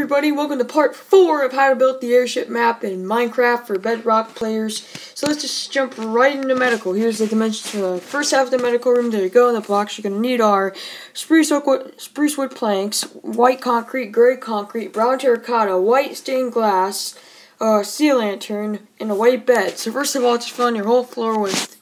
everybody, welcome to part 4 of how to build the airship map in Minecraft for Bedrock players. So let's just jump right into medical. Here's the dimensions for the first half of the medical room. There you go, and the blocks you're going to need are spruce wood, spruce wood planks, white concrete, gray concrete, brown terracotta, white stained glass, uh, sea lantern, and a white bed. So first of all, just fill in your whole floor with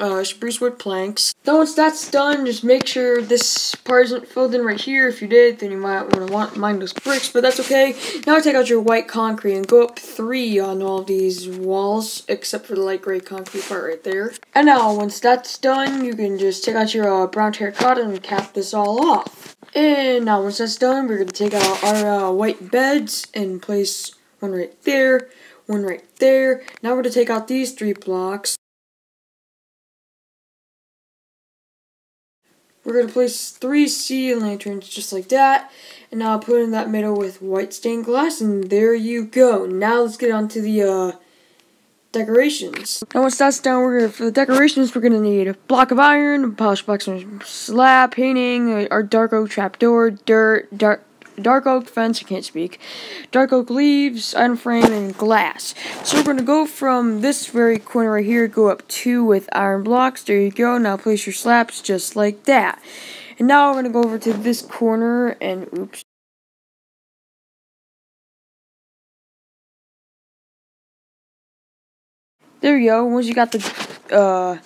uh, spruce wood planks. Then once that's done, just make sure this part isn't filled in right here. If you did, then you might want to want mind those bricks, but that's okay. Now take out your white concrete and go up three on all these walls, except for the light gray concrete part right there. And now, once that's done, you can just take out your uh, brown terracotta and cap this all off. And now once that's done, we're going to take out our uh, white beds and place one right there, one right there. Now we're going to take out these three blocks. We're going to place three sea lanterns just like that. And now I'll put in that middle with white stained glass. And there you go. Now let's get on to the uh, decorations. Now once that's done, we're gonna, for the decorations, we're going to need a block of iron, a polished black slab, painting, our dark oak trapdoor, dirt, dark dark oak fence, I can't speak, dark oak leaves, iron frame, and glass. So we're going to go from this very corner right here, go up two with iron blocks. There you go. Now place your slabs just like that. And now we're going to go over to this corner and, oops. There you go. Once you got the, uh,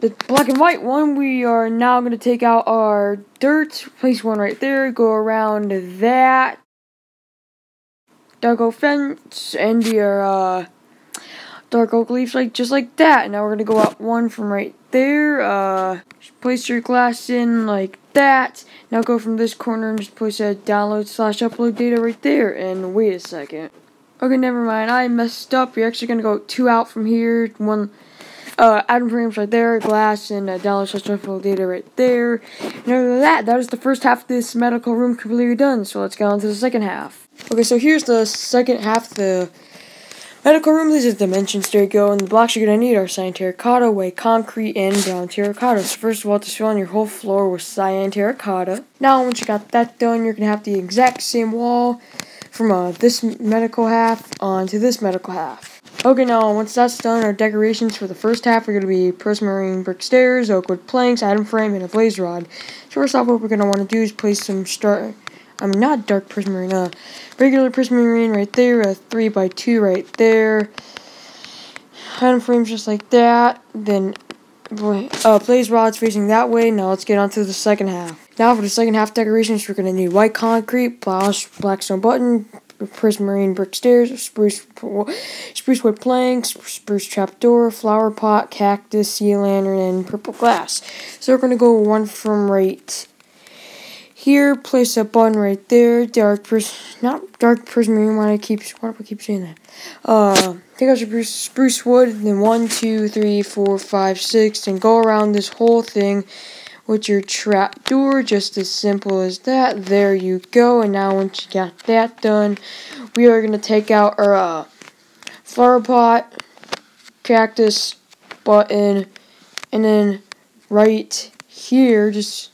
the black and white one, we are now going to take out our dirt, place one right there, go around that, dark oak fence, and your uh, dark oak leaves, like just like that. Now we're going to go out one from right there, uh, place your glass in like that. Now go from this corner and just place a download slash upload data right there, and wait a second. Okay, never mind, I messed up. You're actually going to go two out from here, one uh, item frames right there, glass and uh, download such data right there. And other than that, that is the first half of this medical room completely done. So let's get on to the second half. Okay, so here's the second half the medical room. Dimensions. There you go. And the blocks you're going to need are cyan terracotta, white concrete, and brown terracotta. So first of all, just fill in your whole floor with cyan terracotta. Now, once you got that done, you're going to have the exact same wall from uh, this medical half onto this medical half. Okay, now once that's done, our decorations for the first half are going to be prismarine brick stairs, oak wood planks, item frame, and a blaze rod. So first off, what we're going to want to do is place some star. I mean, not dark prismarine, uh, regular prismarine right there, a 3x2 right there. Item frames just like that. Then uh, blaze rods facing that way. Now let's get on to the second half. Now for the second half decorations, we're going to need white concrete, blackstone button, prismarine brick stairs, spruce spruce wood planks, spruce trapdoor, flower pot, cactus, sea lantern, and purple glass. So we're gonna go one from right here. Place a button right there. Dark pris not dark prismarine. Why do I keep why do I keep saying that? Uh, take out your spruce wood. Then one, two, three, four, five, six, and go around this whole thing with your trap door, just as simple as that. There you go. And now once you got that done, we are going to take out our uh, flower pot, cactus, button, and then right here, just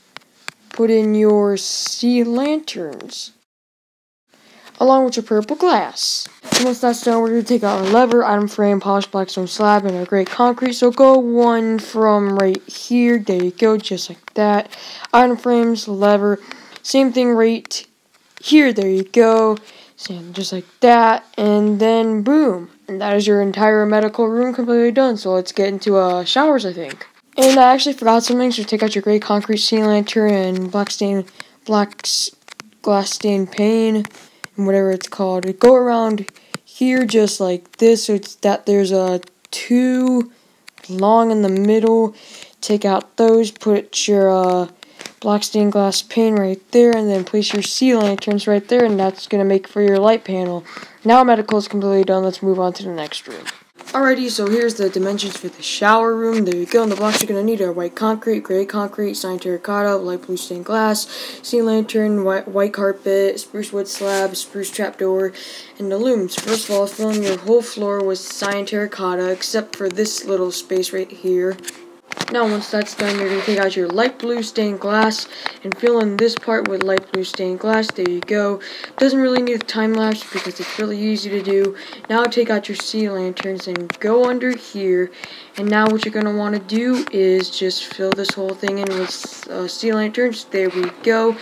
put in your sea lanterns along with your purple glass. And once that's done, we're going to take out our lever, item frame, polished blackstone slab, and our gray concrete. So go one from right here. There you go, just like that. Item frames, lever, same thing right here. There you go. Same, just like that. And then boom. And that is your entire medical room completely done. So let's get into uh, showers, I think. And I actually forgot something, so take out your gray concrete sea lantern and black stain, black glass stained pane whatever it's called. Go around here just like this, so it's that there's a two long in the middle. Take out those, put your uh, black stained glass pane right there, and then place your sea lanterns right there, and that's going to make for your light panel. Now medical is completely done, let's move on to the next room. Alrighty, so here's the dimensions for the shower room. There you go. And the blocks you're going to need are white concrete, gray concrete, cyan terracotta, light blue stained glass, sea lantern, white, white carpet, spruce wood slab, spruce trapdoor, and the looms. First of all, filling your whole floor with cyan terracotta, except for this little space right here. Now once that's done, you're going to take out your light blue stained glass and fill in this part with light blue stained glass. There you go. Doesn't really need a time lapse because it's really easy to do. Now take out your sea lanterns and go under here. And now what you're going to want to do is just fill this whole thing in with uh, sea lanterns. There we go.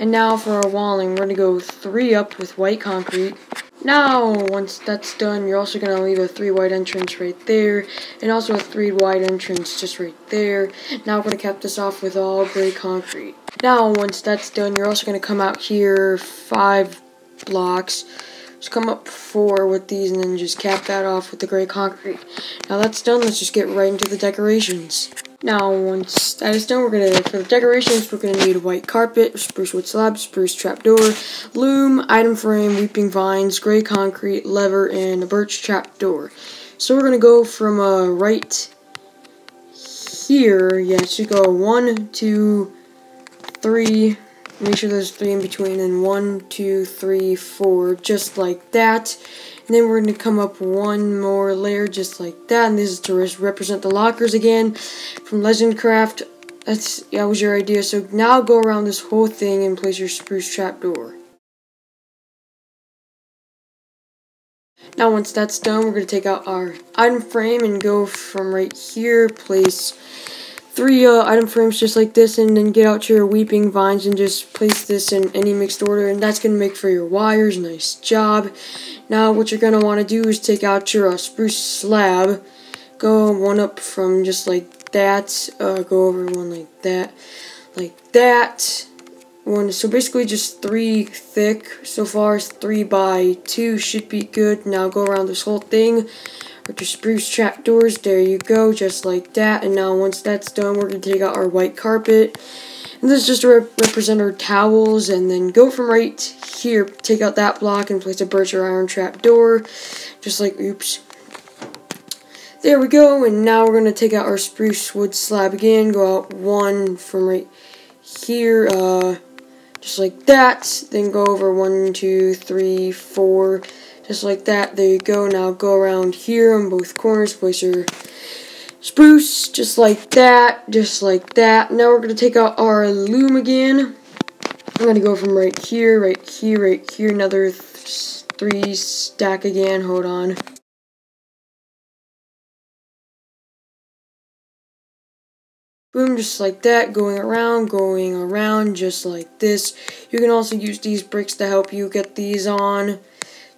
And now for our walling, we're going to go three up with white concrete. Now, once that's done, you're also going to leave a three wide entrance right there, and also a three wide entrance just right there. Now we're going to cap this off with all gray concrete. Now, once that's done, you're also going to come out here five blocks. Just come up four with these and then just cap that off with the gray concrete. Now that's done, let's just get right into the decorations. Now, once that is done, we're gonna, for the decorations, we're gonna need a white carpet, spruce wood slab, spruce trapdoor, loom, item frame, weeping vines, gray concrete, lever, and a birch trapdoor. So we're gonna go from uh, right here, yeah, should go one, two, three, make sure there's three in between, and one, two, three, four, just like that. And then we're going to come up one more layer just like that. And this is to represent the lockers again from Legendcraft. That's that was your idea. So now go around this whole thing and place your spruce trapdoor. Now once that's done, we're going to take out our item frame and go from right here, place three uh, item frames just like this and then get out your weeping vines and just place this in any mixed order and that's going to make for your wires nice job. Now what you're going to want to do is take out your uh, spruce slab go one up from just like that uh, go over one like that like that. One so basically just three thick so far three by two should be good. Now go around this whole thing with your spruce trapdoors. There you go, just like that. And now once that's done, we're going to take out our white carpet. And this is just to rep represent our towels. And then go from right here, take out that block and place a birch or iron trap door. Just like, oops. There we go. And now we're going to take out our spruce wood slab again. Go out one from right here. Uh, just like that. Then go over one, two, three, four just like that. There you go. Now go around here on both corners. Place your spruce. Just like that. Just like that. Now we're going to take out our loom again. I'm going to go from right here, right here, right here. Another th three stack again. Hold on. Boom, just like that, going around, going around, just like this. You can also use these bricks to help you get these on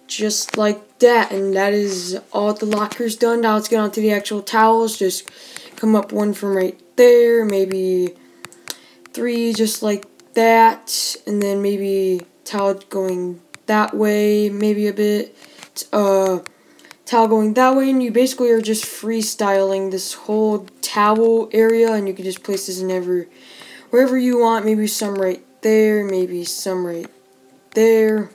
just like that and that is all the lockers done. Now let's get on to the actual towels. Just come up one from right there maybe three just like that and then maybe towel going that way maybe a bit. Uh towel going that way and you basically are just freestyling this whole towel area and you can just place this in every wherever you want. Maybe some right there maybe some right there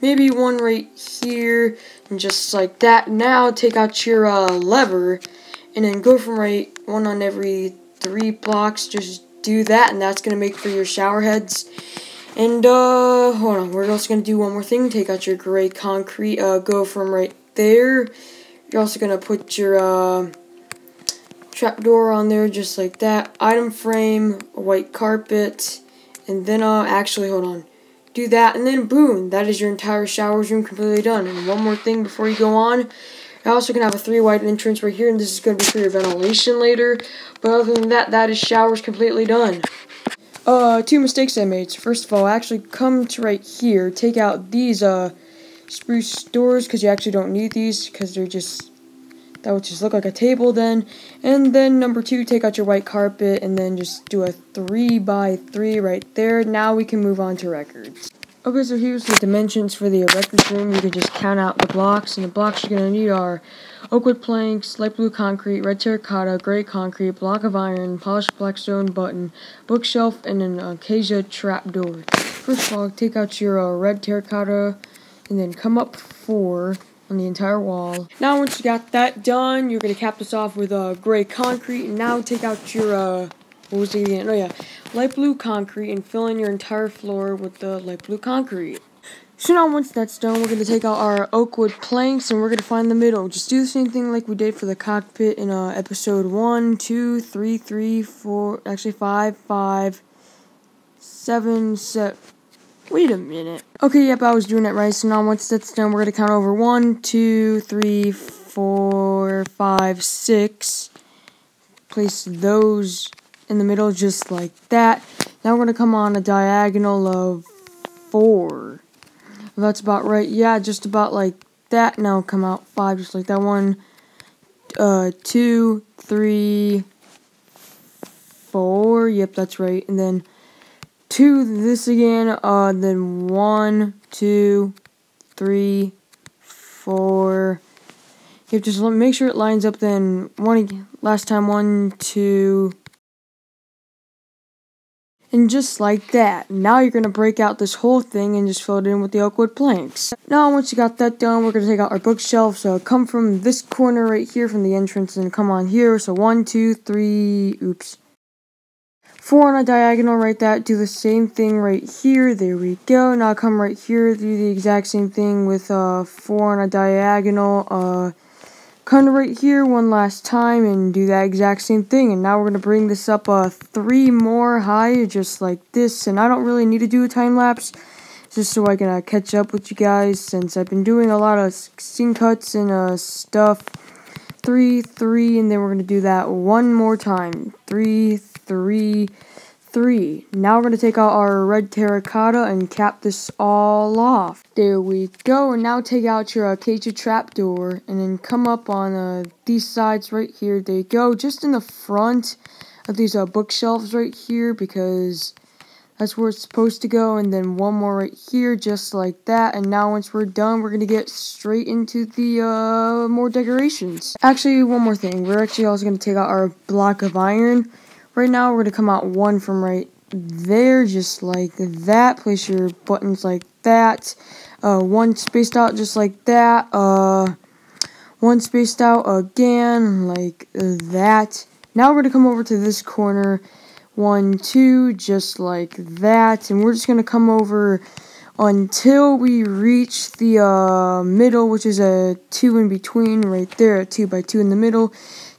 maybe one right here, and just like that. Now take out your uh, lever, and then go from right one on every three blocks. Just do that, and that's going to make for your shower heads. And, uh, hold on, we're also going to do one more thing. Take out your gray concrete, uh, go from right there. You're also going to put your, uh, trapdoor on there just like that. Item frame, white carpet, and then, uh, actually, hold on do that, and then boom, that is your entire shower room completely done. And one more thing before you go on, you're also going to have a three wide entrance right here, and this is going to be for your ventilation later. But other than that, that is showers completely done. Uh, two mistakes I made. So first of all, actually come to right here, take out these, uh, spruce doors, because you actually don't need these, because they're just that would just look like a table then. And then number two, take out your white carpet and then just do a three by three right there. Now we can move on to records. Okay, so here's the dimensions for the records room. You can just count out the blocks, and the blocks you're going to need are oakwood planks, light blue concrete, red terracotta, gray concrete, block of iron, polished black stone button, bookshelf, and an acacia trapdoor. First of all, take out your uh, red terracotta, and then come up four on the entire wall. Now once you got that done, you're going to cap this off with uh, gray concrete. And now take out your, uh, what was it again? Oh yeah, light blue concrete and fill in your entire floor with the light blue concrete. So now once that's done, we're going to take out our oak wood planks and we're going to find the middle. Just do the same thing like we did for the cockpit in uh, episode 1, 2, 3, 3, 4, actually 5, 5, 7, 7. Wait a minute. Okay, yep, I was doing it right. So now once that's done, we're going to count over 1, 2, 3, 4, 5, 6. Place those in the middle just like that. Now we're going to come on a diagonal of 4. That's about right. Yeah, just about like that. Now come out 5 just like that. One, uh, two, three, four. Yep, that's right. And then 2 this again. Uh, then one, two, three, four. Yep, just make sure it lines up. Then one again. Last time, one, two, and just like that, now you're going to break out this whole thing and just fill it in with the oak wood planks. Now once you got that done, we're going to take out our bookshelf. So come from this corner right here from the entrance and come on here. So one, two, three, oops. Four on a diagonal right that. Do the same thing right here. There we go. Now come right here. Do the exact same thing with uh, four on a diagonal. Uh, come right here one last time and do that exact same thing. And now we're going to bring this up uh, three more high, just like this. And I don't really need to do a time lapse, just so I can uh, catch up with you guys, since I've been doing a lot of scene cuts and uh, stuff. Three, three, and then we're going to do that one more time. Three, three, three. Now we're going to take out our red terracotta and cap this all off. There we go. And now take out your acacia trapdoor and then come up on uh, these sides right here. There you go. Just in the front of these uh, bookshelves right here because that's where it's supposed to go. And then one more right here just like that. And now once we're done, we're going to get straight into the uh, more decorations. Actually, one more thing. We're actually also going to take out our block of iron Right now, we're going to come out one from right there, just like that. Place your buttons like that. Uh, one spaced out just like that. Uh, one spaced out again, like that. Now we're going to come over to this corner. One, two, just like that. And we're just going to come over until we reach the uh, middle, which is a 2 in between right there, a 2 by 2 in the middle.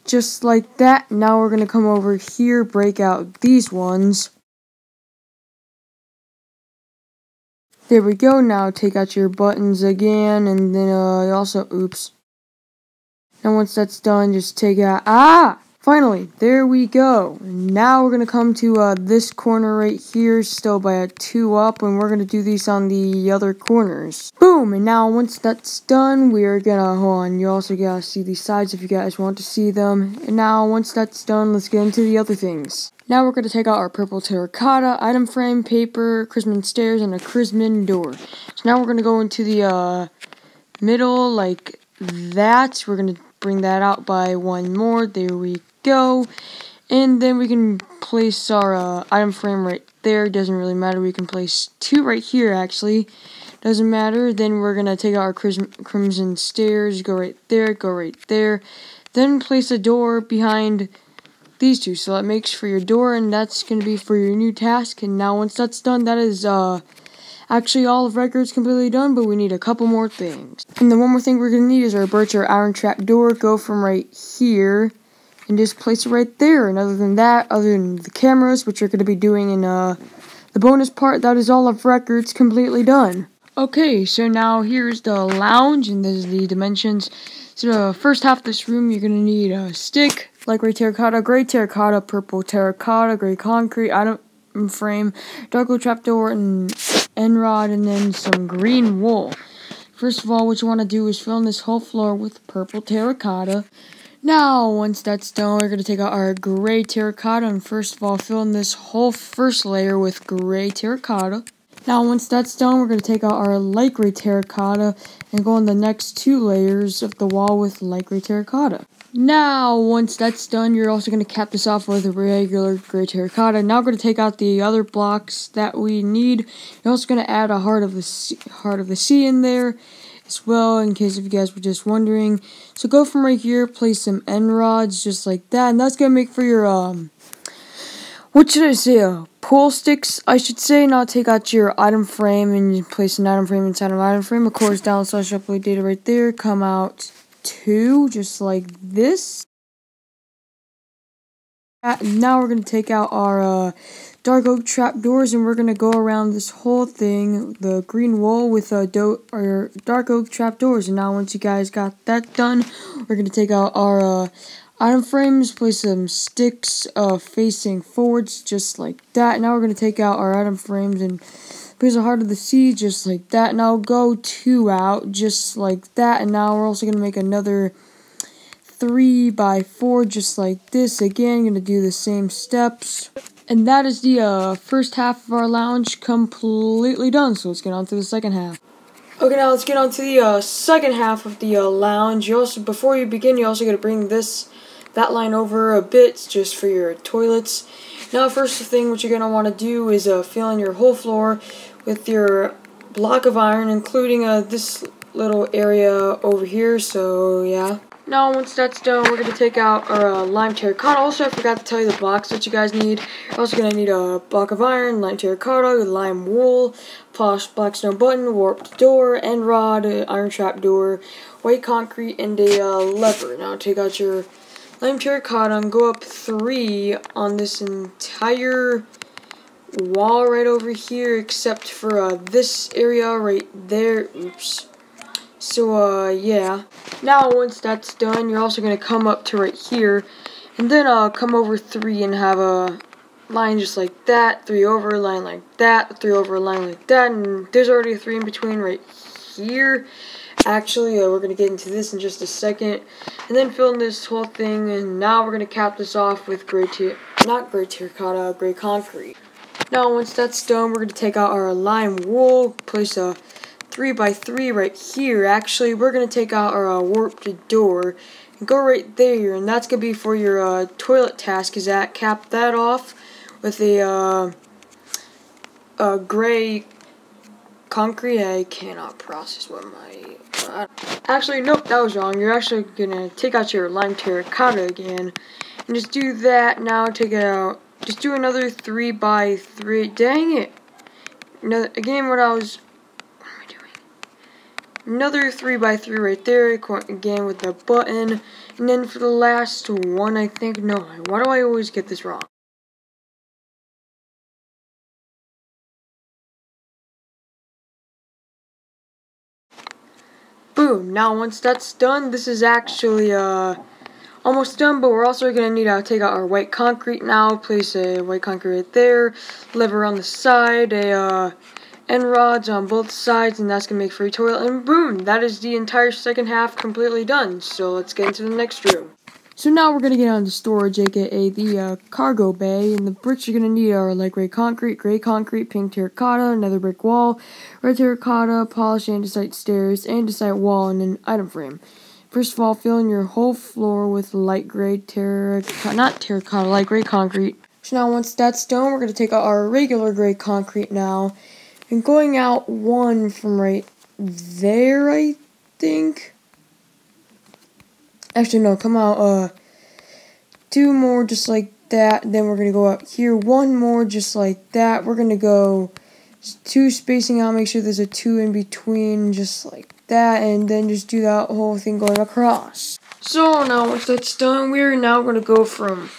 Just like that, now we're going to come over here, break out these ones. There we go, now take out your buttons again, and then uh, also, oops. And once that's done, just take out, ah! Finally, there we go. Now we're going to come to uh, this corner right here, still by a 2 up, and we're going to do these on the other corners. Boom! And now once that's done, we are going to, hold on, you also got to see these sides if you guys want to see them. And now once that's done, let's get into the other things. Now we're going to take out our purple terracotta, item frame, paper, crimson stairs, and a crimson door. So now we're going to go into the uh, middle like that. We're going to bring that out by one more. There we go. And then we can place our uh, item frame right there. Doesn't really matter. We can place two right here, actually. Doesn't matter. Then we're going to take our crimson stairs. Go right there. Go right there. Then place a door behind these two. So that makes for your door. And that's going to be for your new task. And now once that's done, that is uh, actually all of records completely done. But we need a couple more things. And the one more thing we're going to need is our birch or iron trap door. Go from right here and just place it right there. And other than that, other than the cameras, which you're going to be doing in uh, the bonus part, that is all of records completely done. Okay, so now here's the lounge, and this is the dimensions. So the first half of this room, you're going to need a stick, light gray terracotta, gray terracotta, purple terracotta, gray concrete, item frame, dark blue trapdoor, and end rod, and then some green wool. First of all, what you want to do is fill in this whole floor with purple terracotta. Now, once that's done, we're going to take out our gray terracotta and first of all fill in this whole first layer with gray terracotta. Now, once that's done, we're going to take out our light gray terracotta and go on the next two layers of the wall with light gray terracotta. Now, once that's done, you're also going to cap this off with a regular gray terracotta. Now we're going to take out the other blocks that we need. You're also going to add a heart of the sea, heart of the sea in there as well, in case if you guys were just wondering. So go from right here, place some end rods just like that, and that's gonna make for your um, what should I say, a pool sticks, I should say. Now take out your item frame and you place an item frame inside an item frame. Of course, down slash upload data right there. Come out two, just like this. Now we're going to take out our uh, dark oak trapdoors and we're going to go around this whole thing, the green wall with uh, do or dark oak trapdoors. And now once you guys got that done, we're going to take out our uh, frames, place some sticks uh, facing forwards just like that. Now we're going to take out our item frames and place a heart of the sea just like that. Now go two out just like that. And now we're also going to make another three by four just like this. Again gonna do the same steps. And that is the uh, first half of our lounge completely done. So let's get on to the second half. Okay now let's get on to the uh, second half of the uh, lounge. You also before you begin you also got to bring this that line over a bit just for your toilets. Now first thing what you're gonna want to do is uh, fill in your whole floor with your block of iron including uh, this little area over here. So yeah now, once that's done, we're going to take out our uh, lime terracotta. Also, I forgot to tell you the blocks that you guys need. You're also going to need a block of iron, lime terracotta, lime wool, polished blackstone button, warped door, end rod, iron trap door, white concrete, and a uh, lever. Now, take out your lime terracotta and go up three on this entire wall right over here, except for uh, this area right there. Oops. So, uh, yeah. Now, once that's done, you're also going to come up to right here, and then, I'll uh, come over three and have a line just like that, three over, a line like that, three over, a line like that, and there's already a three in between right here. Actually, uh, we're going to get into this in just a second, and then fill in this whole thing, and now we're going to cap this off with gray, not gray terracotta, gray concrete. Now, once that's done, we're going to take out our lime wool, place a 3 by 3 right here. Actually, we're going to take out our uh, warped door and go right there. And that's going to be for your uh, toilet task. Is that cap that off with a, uh, a gray concrete. I cannot process what my... Uh, actually, nope, that was wrong. You're actually going to take out your lime terracotta again. And just do that now. Take it out. Just do another 3 by 3 Dang it. No, again, what I was Another 3x3 right there, again with the button. And then for the last one, I think, no, why do I always get this wrong? Boom, now once that's done, this is actually, uh, almost done, but we're also going to need to take out our white concrete now, place a white concrete right there, lever on the side, a, uh, and rods on both sides and that's going to make for a toilet and boom that is the entire second half completely done. So let's get into the next room. So now we're going to get on the storage aka the uh, cargo bay and the bricks you're going to need are like gray concrete gray concrete pink terracotta a nether brick wall red terracotta polished andesite stairs andesite wall and an item frame. First of all, fill in your whole floor with light gray terracotta, not terracotta, light gray concrete. So now once that's done, we're going to take our regular gray concrete now and going out one from right there, I think. Actually, no, come out, uh, two more just like that. Then we're going to go up here. One more just like that. We're going to go two spacing out. Make sure there's a two in between just like that. And then just do that whole thing going across. So now once that's done, we're now going to go from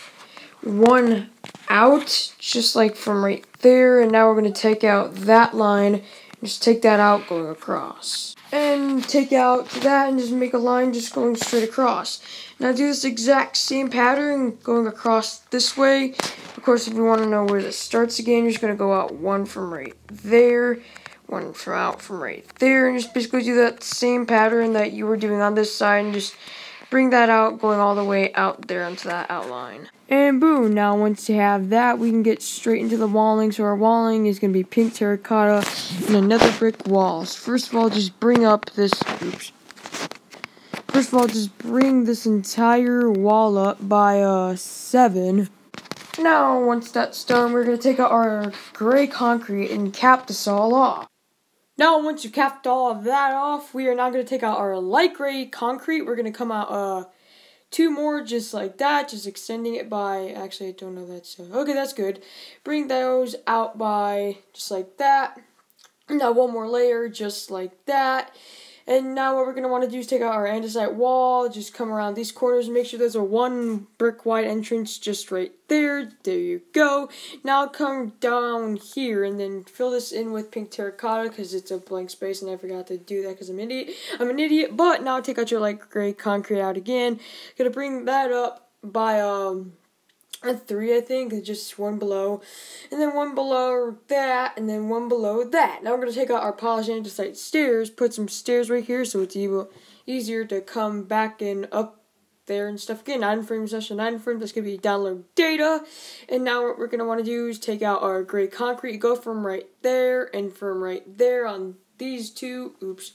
one out, just like from right there, and now we're going to take out that line, just take that out going across. And take out that and just make a line just going straight across. Now do this exact same pattern going across this way. Of course, if you want to know where this starts again, you're just going to go out one from right there, one from out from right there, and just basically do that same pattern that you were doing on this side, and just bring that out going all the way out there into that outline. And boom, now once you have that, we can get straight into the walling. So our walling is going to be pink terracotta and another brick walls. First of all, just bring up this, oops. First of all, just bring this entire wall up by uh, 7. Now, once that's done, we're going to take out our gray concrete and cap this all off. Now, once you've capped all of that off, we are now going to take out our light gray concrete. We're going to come out uh, two more just like that, just extending it by, actually I don't know that's, uh, okay that's good. Bring those out by just like that. Now one more layer just like that. And now what we're going to want to do is take out our andesite wall, just come around these corners make sure there's a one brick wide entrance just right there. There you go. Now come down here and then fill this in with pink terracotta because it's a blank space and I forgot to do that because I'm an idiot. I'm an idiot, but now take out your light gray concrete out again. Gonna bring that up by, um, a three, I think, just one below, and then one below that, and then one below that. Now we're going to take out our polished andesite stairs, put some stairs right here so it's even easier to come back and up there and stuff. Again, 9 frames, session 9 frames, that's going to be download data. And now what we're going to want to do is take out our gray concrete, go from right there and from right there on these two, oops,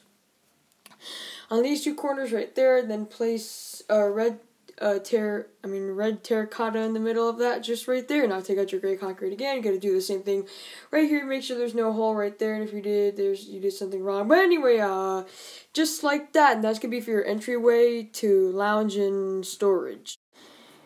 on these two corners right there, then place a red uh, ter I mean red terracotta in the middle of that, just right there. Now take out your gray concrete again. You gotta do the same thing right here. Make sure there's no hole right there. And if you did, there's you did something wrong. But anyway, uh, just like that. And that's gonna be for your entryway to lounge and storage.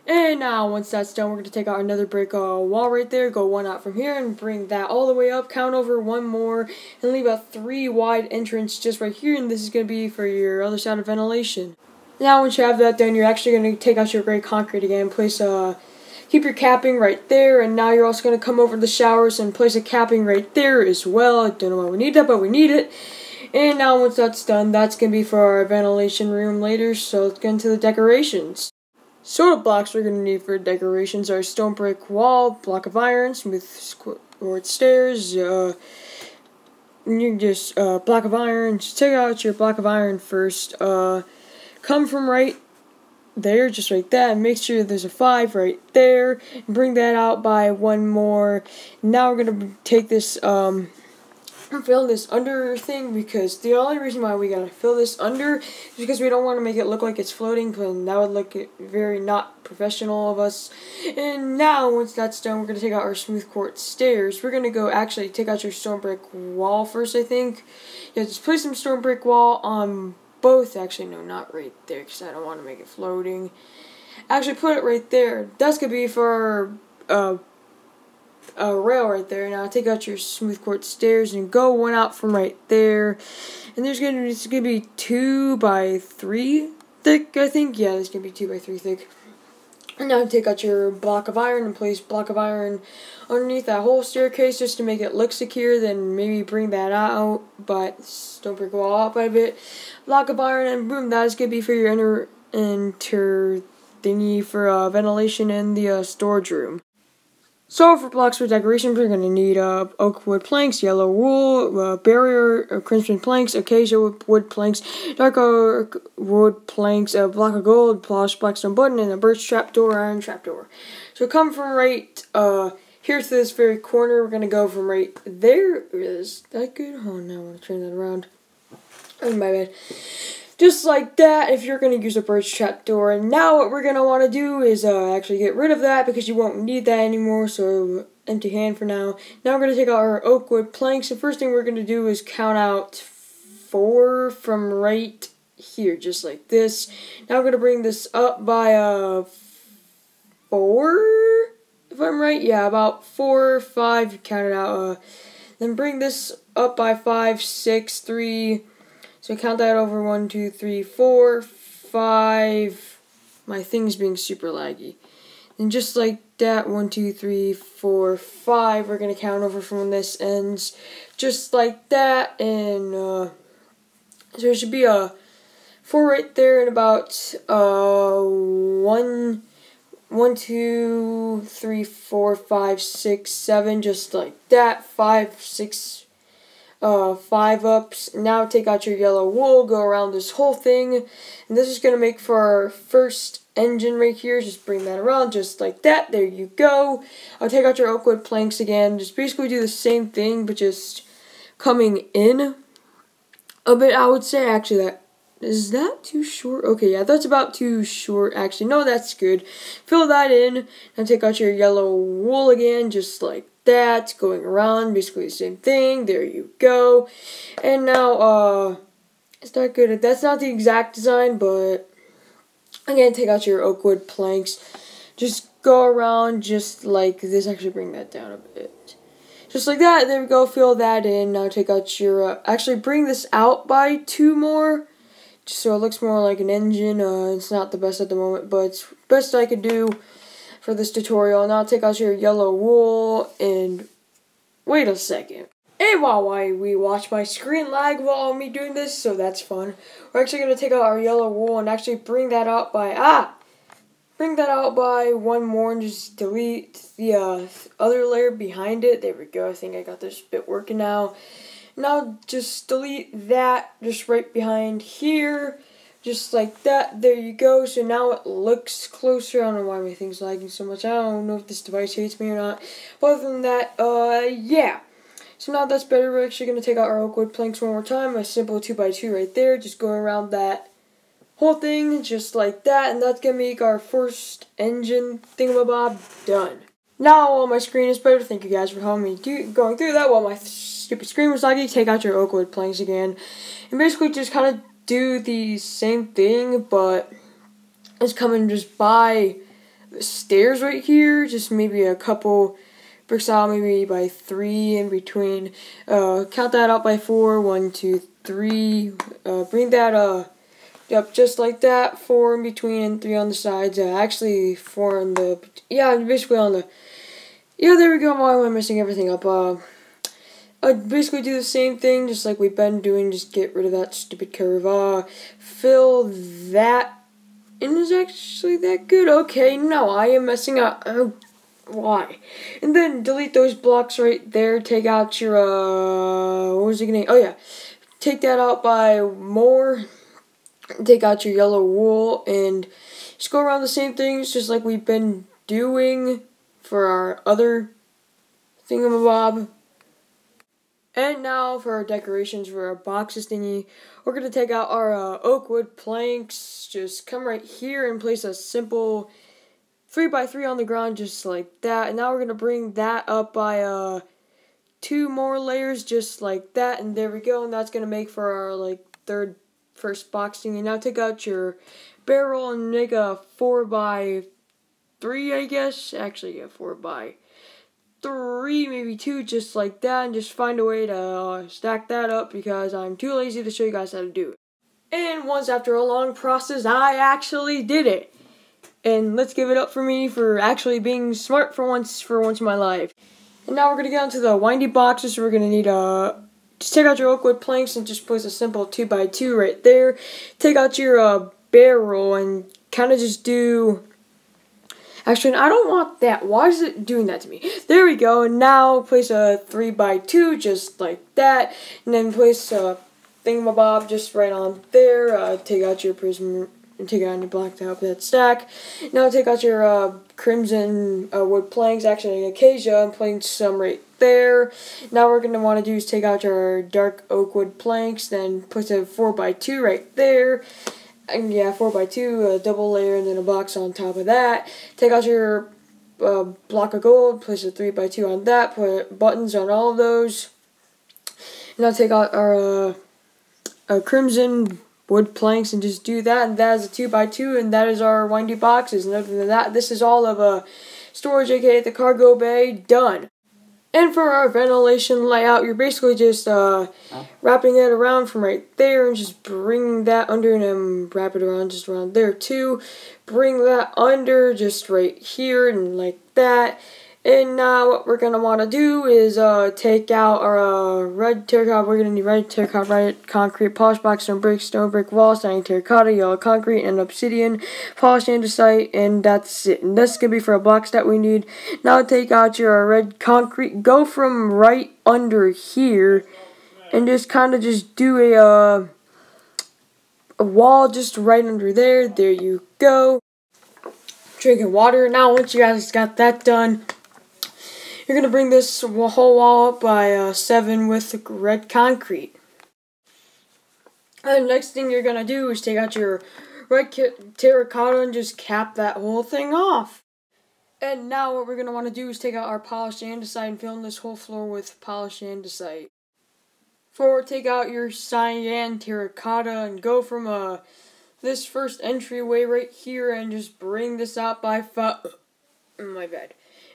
And now, once that's done, we're going to take out a nether brick uh, wall right there, go one out from here, and bring that all the way up, count over one more, and leave a three wide entrance just right here, and this is going to be for your other side of ventilation. Now once you have that done, you're actually going to take out your gray concrete again, place a, keep your capping right there, and now you're also going to come over the showers and place a capping right there as well. I don't know why we need that, but we need it. And now once that's done, that's going to be for our ventilation room later, so let's get into the decorations. So the blocks we're going to need for decorations are stone brick wall, block of iron, smooth quartz stairs, uh, you just, uh, block of iron, just take out your block of iron first, uh, come from right there, just right there, and make sure there's a 5 right there, and bring that out by one more. Now we're going to take this, um, fill this under thing, because the only reason why we got to fill this under is because we don't want to make it look like it's floating, because that would look very not professional of us. And now, once that's done, we're going to take out our smooth quartz stairs. We're going to go actually take out your stone brick wall first, I think. Yeah, just place some stone brick wall on both. Actually, no, not right there because I don't want to make it floating. Actually, put it right there. That's going to be for uh, a rail right there. Now, take out your smooth quartz stairs and go one out from right there. And there's going to be, gonna be two by three thick, I think. Yeah, there's going to be two by three thick. Now take out your block of iron and place block of iron underneath that whole staircase just to make it look secure. Then maybe bring that out, but don't break the wall out by a bit. Block of iron and boom, that is going to be for your inner enter thingy for uh, ventilation in the uh, storage room. So for blocks for decoration, we're going to need uh, oak wood planks, yellow wool, uh, barrier, uh, crimson planks, acacia wood planks, dark oak wood planks, a block of gold, polished blackstone button, and a birch trapdoor, iron trapdoor. So come from right uh, here to this very corner. We're going to go from right there. Is that good? Oh no, I want to turn that around. Oh my bad. Just like that, if you're going to use a birch trap door. And now what we're going to want to do is uh, actually get rid of that because you won't need that anymore. So empty hand for now. Now we're going to take out our oak wood planks. The first thing we're going to do is count out four from right here, just like this. Now we're going to bring this up by uh, four, if I'm right. Yeah, about four, five, count it out. Uh, then bring this up by five, six, three, so count that over one, two, three, four, five. My thing's being super laggy. And just like that, one, two, three, four, five, we're to count over from when this ends. Just like that, and uh, so there should be a four right there and about uh, one, one, two, three, four, five, six, seven, just like that. Five, six, uh, five ups. Now take out your yellow wool, go around this whole thing, and this is going to make for our first engine right here. Just bring that around just like that. There you go. I'll take out your oakwood planks again. Just basically do the same thing, but just coming in a bit, I would say. Actually, that is that too short? Okay, yeah, that's about too short, actually. No, that's good. Fill that in, and take out your yellow wool again, just like that, going around, basically the same thing. There you go. And now, uh, it's not good. That's not the exact design, but Again, take out your oak wood planks. Just go around just like this. Actually, bring that down a bit. Just like that. There we go. Fill that in. Now take out your. Uh, actually, bring this out by two more. Just so it looks more like an engine. Uh, it's not the best at the moment, but it's best I could do for this tutorial. Now take out your yellow wool and wait a second. And while I, we watch my screen lag while me doing this, so that's fun. We're actually going to take out our yellow wool and actually bring that out by, ah, bring that out by one more and just delete the uh, other layer behind it. There we go. I think I got this bit working now. Now just delete that just right behind here. Just like that. There you go. So now it looks closer. I don't know why my thing's lagging so much. I don't know if this device hates me or not. But other than that, uh, yeah. So now that's better. We're actually going to take out our oak wood planks one more time. A simple 2x2 right there. Just going around that whole thing just like that. And that's going to make our first engine thingamabob done. Now while my screen is better, thank you guys for helping me do, going through that while my stupid screen was laggy. Take out your oak wood planks again. And basically just kind of do the same thing, but it's coming just by the stairs right here. Just maybe a couple bricks out, maybe by three in between. Uh, count that out by four. One, two, three. Uh, bring that uh Yep, just like that. Four in between and three on the sides. Uh, actually, four on the. Yeah, basically on the. Yeah, there we go. Why am I messing everything up? Uh, I basically do the same thing, just like we've been doing. Just get rid of that stupid curve. Uh, fill that. And is actually that good? Okay, no, I am messing up. Uh, why? And then delete those blocks right there. Take out your, uh, what was it gonna, oh yeah. Take that out by more take out your yellow wool and just go around the same things just like we've been doing for our other thingamabob. And now for our decorations for our boxes thingy, we're going to take out our uh, oak wood planks, just come right here and place a simple 3 by 3 on the ground just like that. And now we're going to bring that up by uh, two more layers just like that. And there we go. And that's going to make for our like third first boxing. And now take out your barrel and make a 4 by 3 I guess. Actually, a 4 by 3 maybe 2, just like that. And just find a way to uh, stack that up because I'm too lazy to show you guys how to do it. And once after a long process, I actually did it. And let's give it up for me for actually being smart for once for once in my life. And now we're gonna get onto the windy boxes. We're gonna need a just take out your oak wood planks and just place a simple 2x2 right there. Take out your uh, barrel and kind of just do... Actually, I don't want that. Why is it doing that to me? There we go. Now place a 3x2 just like that. And then place a thingamabob just right on there. Uh, take out your prism and take out your black to help that stack. Now take out your uh, crimson uh, wood planks, actually acacia, and place some right there. Now we're going to want to do is take out your dark oak wood planks, then put a 4x2 right there. And yeah, 4x2, a double layer, and then a box on top of that. Take out your uh, block of gold, place a 3x2 on that, put buttons on all of those. Now take out our uh, crimson wood planks and just do that, and that is a 2x2, and that is our windy boxes. And other than that, this is all of a storage, aka the cargo bay, done. And for our ventilation layout, you're basically just uh, wrapping it around from right there and just bring that under and then wrap it around just around there too. Bring that under just right here and like that. And now what we're going to want to do is uh, take out our uh, red terracotta. We're to need red terracotta, red concrete, polished black stone brick, stone brick wall, standing terracotta, yellow concrete, and obsidian, polished andesite, and that's it. And that's going to be for a box that we need. Now take out your red concrete. Go from right under here and just kind of just do a, uh, a wall just right under there. There you go. Drinking water. Now once you guys got that done, you're going to bring this whole wall up by uh, 7 with red concrete. And the next thing you're going to do is take out your red terracotta and just cap that whole thing off. And now what we're going to want to do is take out our polished andesite and fill in this whole floor with polished andesite. Forward, take out your cyan terracotta and go from a this first entryway right here and just bring this out by five. My bad.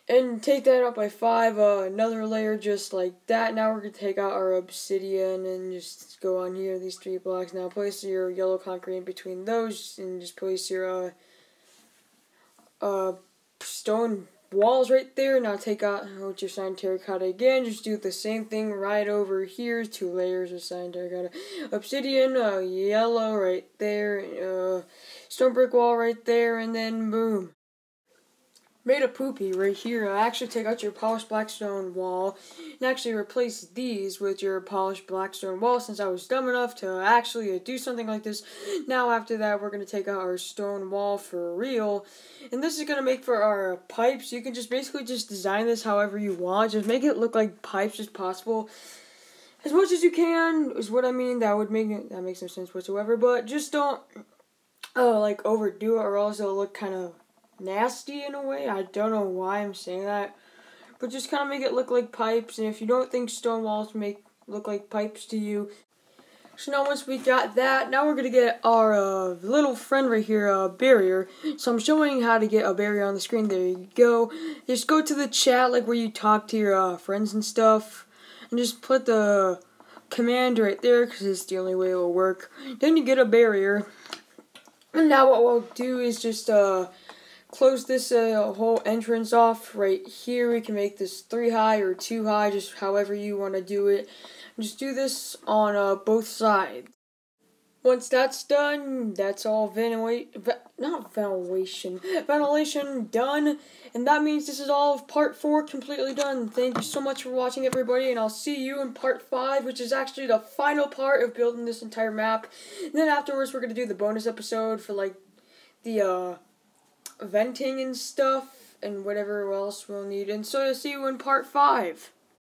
And take that up by five, uh, another layer just like that. Now we're going to take out our obsidian and just go on here, these three blocks. Now place your yellow concrete in between those and just place your, uh, uh, stone walls right there. Now take out with your cyan terracotta again. Just do the same thing right over here. Two layers of cyan terracotta. Obsidian, uh, yellow right there. Uh, stone brick wall right there. And then boom made a poopy right here. I actually take out your polished blackstone wall and actually replace these with your polished blackstone wall since I was dumb enough to actually do something like this. Now after that we're going to take out our stone wall for real. And this is going to make for our pipes. You can just basically just design this however you want. Just make it look like pipes as possible. As much as you can is what I mean. That would make that makes no sense whatsoever. But just don't uh, like overdo it or else it'll look kind of nasty in a way. I don't know why I'm saying that. But just kind of make it look like pipes. And if you don't think stone walls make look like pipes to you. So now once we got that, now we're going to get our uh, little friend right here, a uh, barrier. So I'm showing how to get a barrier on the screen. There you go. Just go to the chat, like where you talk to your uh, friends and stuff. And just put the command right there, because it's the only way it will work. Then you get a barrier. And now what we'll do is just, uh, close this uh, whole entrance off right here. We can make this three high or two high, just however you want to do it. Just do this on uh, both sides. Once that's done, that's all ventilation, not ventilation, ventilation done. And that means this is all of part 4 completely done. Thank you so much for watching everybody, and I'll see you in part 5, which is actually the final part of building this entire map. And then afterwards, we're going to do the bonus episode for, like, the, uh, venting and stuff and whatever else we'll need. And so I'll see you in part 5.